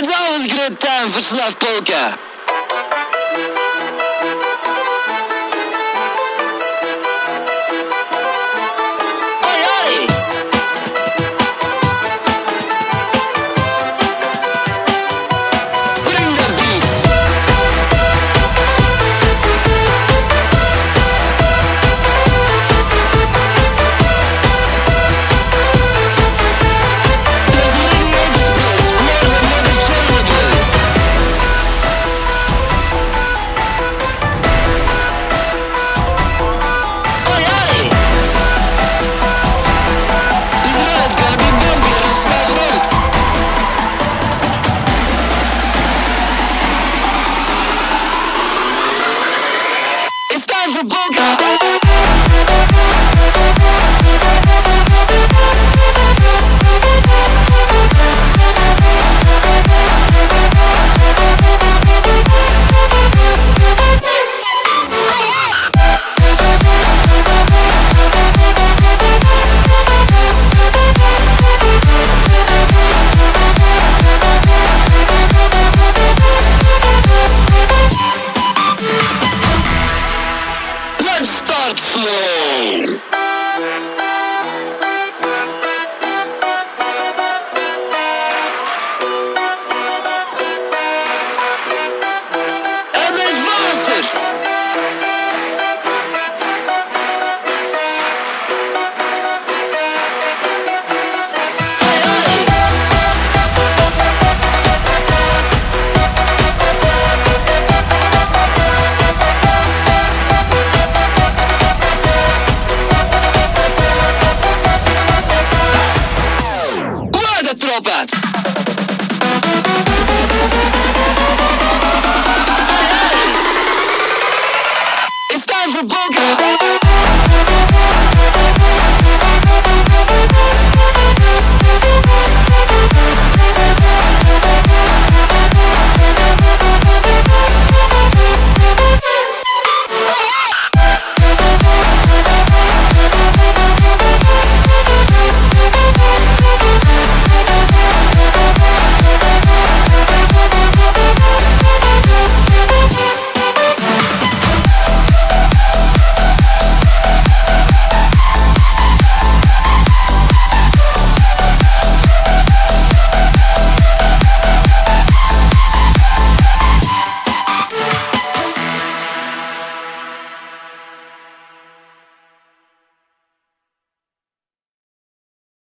It's always a good time for Slav Polka. Slow. a booger.